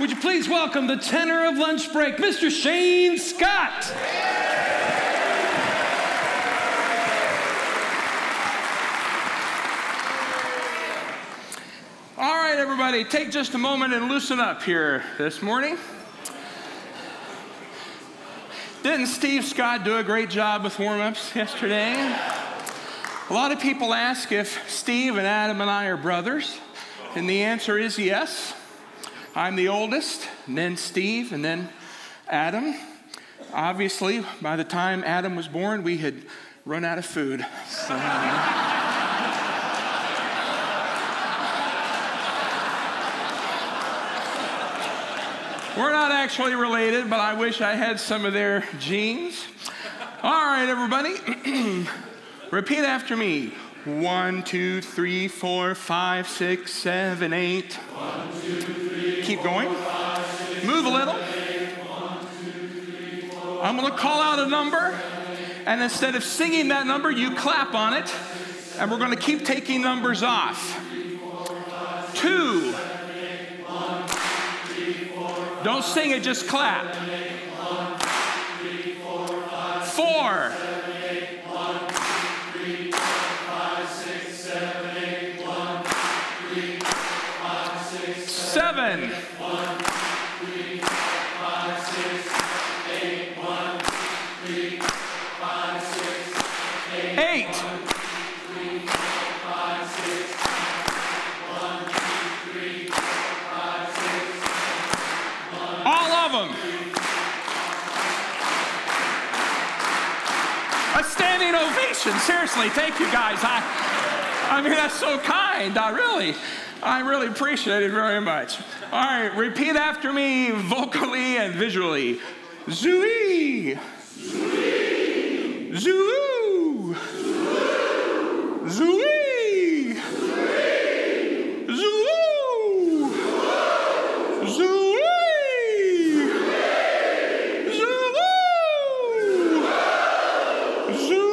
Would you please welcome the tenor of lunch break, Mr. Shane Scott? All right, everybody, take just a moment and loosen up here this morning. Didn't Steve Scott do a great job with warm ups yesterday? A lot of people ask if Steve and Adam and I are brothers, and the answer is yes. I'm the oldest, and then Steve, and then Adam. Obviously, by the time Adam was born, we had run out of food. So, uh, We're not actually related, but I wish I had some of their genes. All right, everybody. Repeat after me. One, two, three, four, five, six, seven, eight. One, two, going. Move a little. I'm going to call out a number, and instead of singing that number, you clap on it, and we're going to keep taking numbers off. Two. Don't sing it, just clap. Four. Eight. All of them. A standing ovation. Seriously, thank you guys. I, I mean, that's so kind. I really, I really appreciate it very much. All right, repeat after me vocally and visually. Zooey. Zoo. Zoo. Zooey. Zoo. Zoo.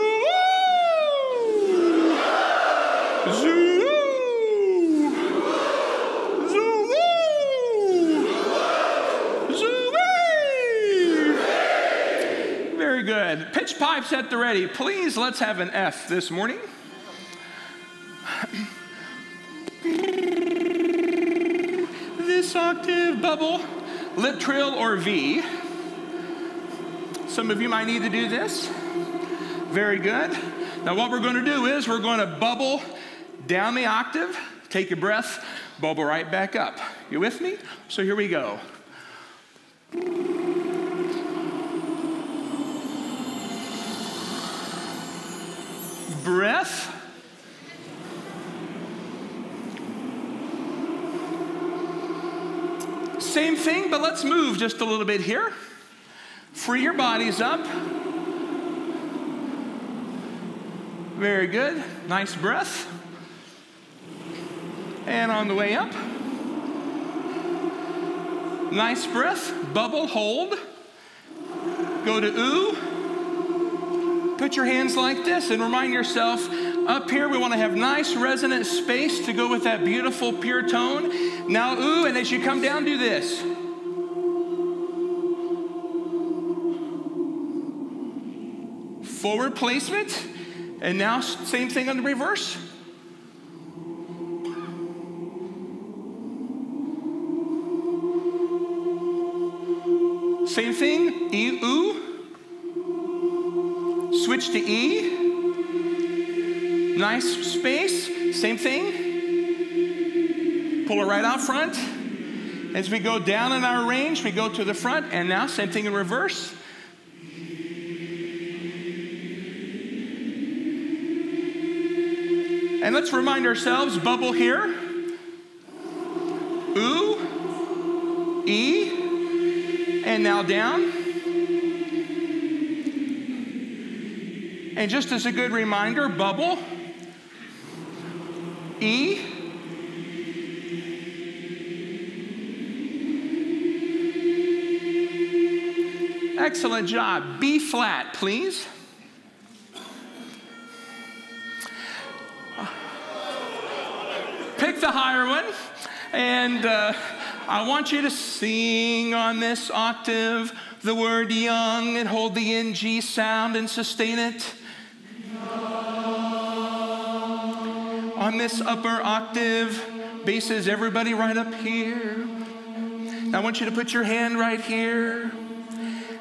Zoo. Zoo. Very good. Pitch pipes at the ready. Please, let's have an F this morning. This octave bubble, lip trill or V. Some of you might need to do this. Very good. Now, what we're going to do is we're going to bubble down the octave, take a breath, bubble right back up. You with me? So here we go. Breath. Same thing, but let's move just a little bit here. Free your bodies up. Very good. Nice breath. And on the way up. Nice breath. Bubble, hold. Go to ooh. Put your hands like this and remind yourself up here we want to have nice resonant space to go with that beautiful pure tone. Now ooh, and as you come down, do this. Forward placement. And now, same thing on the reverse. Same thing, E, oo. To E. Nice space, same thing. Pull it right out front. As we go down in our range, we go to the front, and now same thing in reverse. And let's remind ourselves bubble here. Ooh, E, and now down. And just as a good reminder, bubble, E, Excellent job. B flat, please. Pick the higher one. And uh, I want you to sing on this octave the word young and hold the NG sound and sustain it. On this upper octave, basses, everybody right up here. I want you to put your hand right here.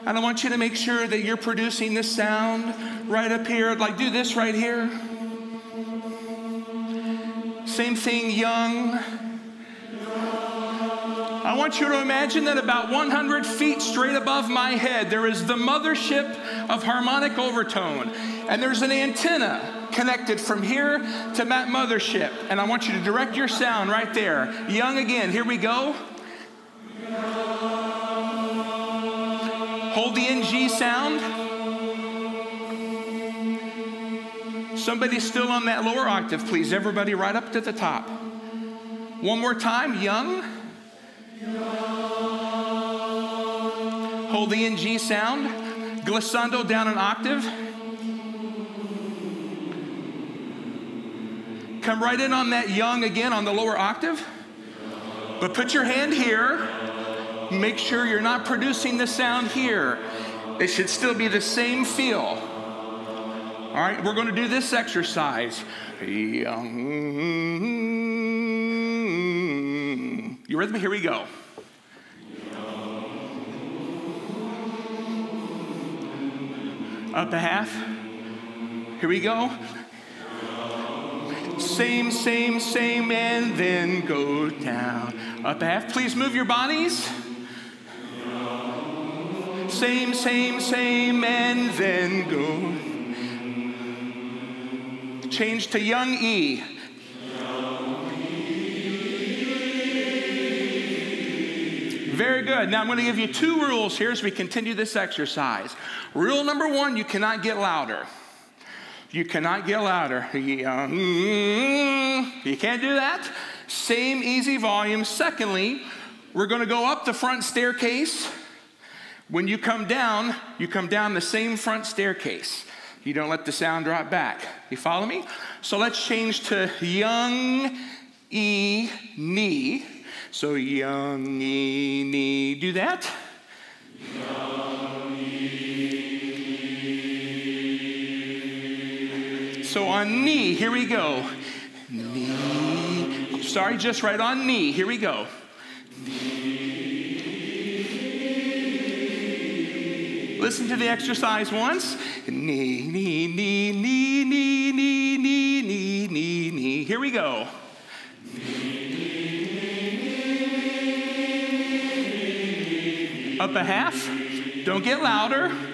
And I want you to make sure that you're producing this sound right up here. Like, do this right here. Same thing, young. I want you to imagine that about 100 feet straight above my head, there is the mothership of harmonic overtone. And there's an antenna connected from here to that mothership. And I want you to direct your sound right there. Young again, here we go. Hold the NG sound. Somebody still on that lower octave, please. Everybody right up to the top. One more time, young. Hold the NG sound. Glissando down an octave. Come right in on that young again on the lower octave. But put your hand here. Make sure you're not producing the sound here. It should still be the same feel. All right, we're going to do this exercise. You with me? Here we go. Up a half. Here we go. Same, same, same, and then go down. Up half. Please move your bodies. Same, same, same, and then go. Change to young E. Very good. Now I'm going to give you two rules here as we continue this exercise. Rule number one you cannot get louder. You cannot get louder. Mm-hmm. You can't do that. Same easy volume. Secondly, we're going to go up the front staircase. When you come down, you come down the same front staircase. You don't let the sound drop back. You follow me? So let's change to young E knee. So young E knee. Do that. So on knee, here we go. Knee. Sorry, just right on knee. Here we go. Listen to the exercise once. Knee, knee, knee, knee, knee, knee, knee, knee, knee, knee. Here we go. Up a half. Don't get louder.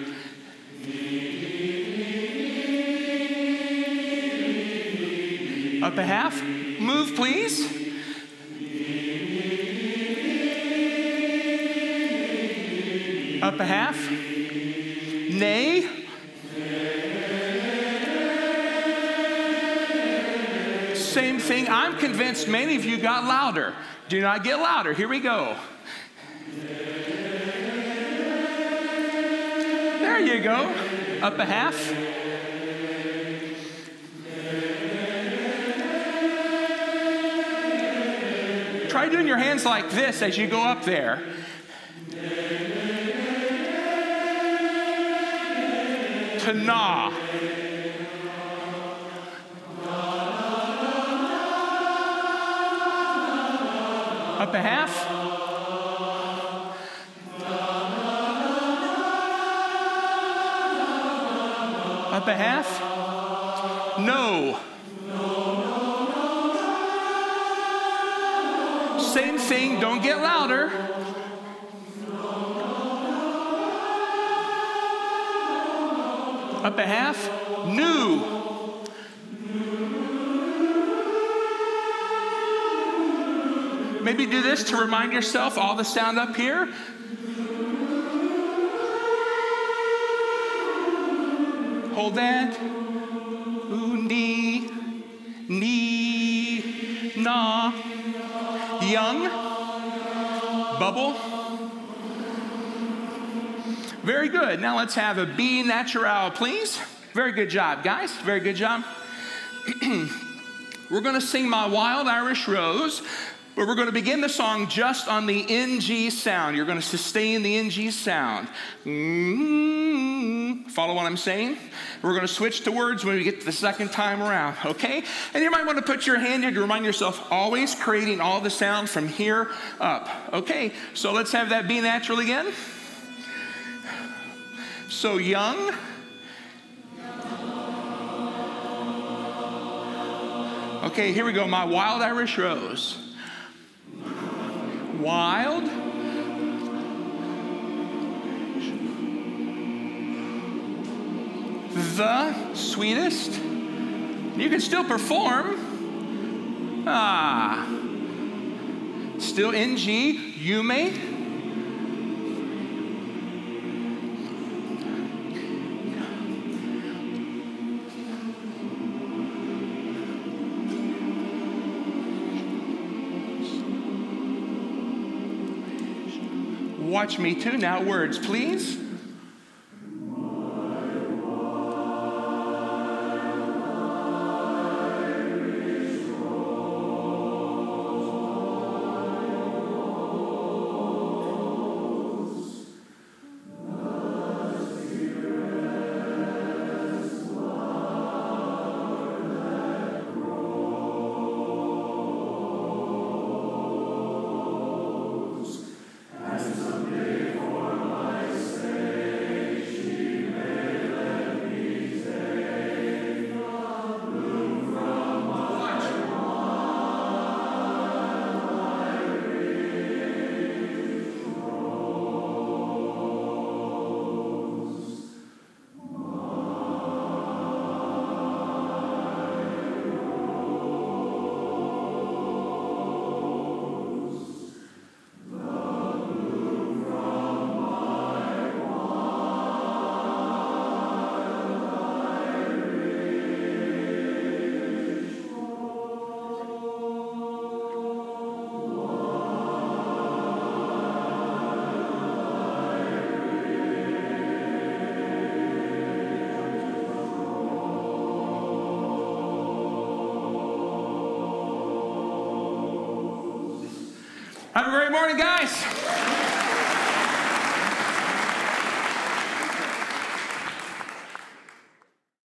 Up a half. Move, please. Up a half. Nay. Same thing. I'm convinced many of you got louder. Do not get louder. Here we go. There you go. Up a half. Try doing your hands like this as you go up there. To. Up a half. Up a half. No. Same thing, don't get louder. Up a half. New. Maybe do this to remind yourself all the sound up here. Hold that. Young, bubble. Very good. Now let's have a B natural, please. Very good job, guys. Very good job. We're going to sing My Wild Irish Rose. But we're going to begin the song just on the NG sound. You're going to sustain the NG sound. Mm-hmm. Follow what I'm saying? We're going to switch to words when we get to the second time around, okay? And you might want to put your hand here to remind yourself always creating all the sound from here up, okay? So let's have that B natural again. So young. Okay, here we go. My wild Irish rose. Wild. The sweetest. You can still perform. Ah. Still in G. You may. Watch me too. Now, words, please. Have a great morning, guys.